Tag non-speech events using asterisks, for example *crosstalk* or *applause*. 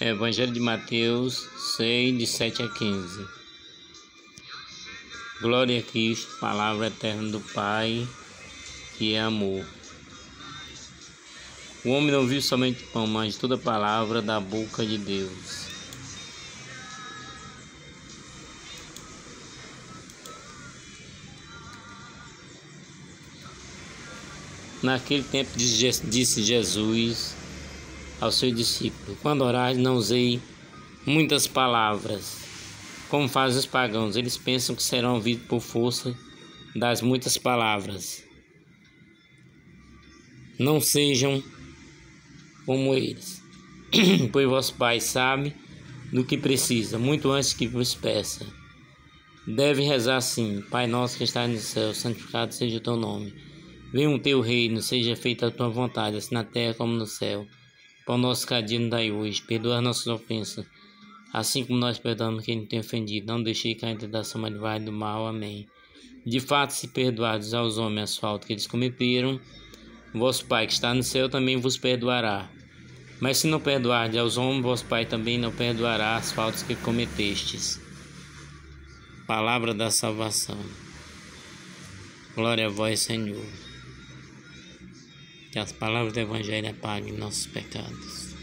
Evangelho de Mateus 6, de 7 a 15. Glória a Cristo, palavra eterna do Pai, que é amor. O homem não vive somente pão, mas toda palavra da boca de Deus. Naquele tempo disse Jesus aos seus discípulos: Quando orar, não usei muitas palavras, como fazem os pagãos. Eles pensam que serão ouvidos por força das muitas palavras. Não sejam como eles, *clears throat* pois vosso Pai sabe do que precisa, muito antes que vos peça. Deve rezar assim: Pai nosso que está no céu, santificado seja o teu nome. Venha o teu reino, seja feita a tua vontade, assim na terra como no céu. Pão nosso cadinho dai hoje, perdoa as nossas ofensas, assim como nós perdoamos quem nos tem ofendido. Não deixei cair em tentação, mas livrai do mal. Amém. De fato, se perdoados aos homens as faltas que eles cometeram, vosso Pai que está no céu também vos perdoará. Mas se não perdoardes aos homens, vosso Pai também não perdoará as faltas que cometestes. Palavra da salvação. Glória a vós, Senhor. Que as palavras do Evangelho apaguem nossos pecados.